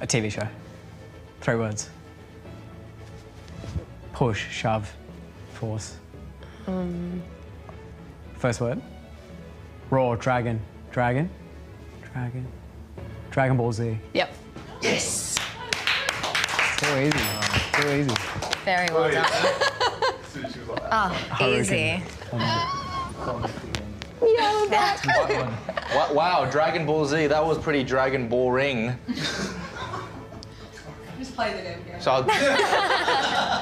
A TV show. Three words. Push, shove, force. Um. First word. Raw, dragon, dragon, dragon, Dragon Ball Z. Yep. Yes! So easy. So easy. Very well done. Oh, Hurricane. easy. Wow, wow, Dragon Ball Z, that was pretty Dragon Ball ring. Just play the game. So I'll-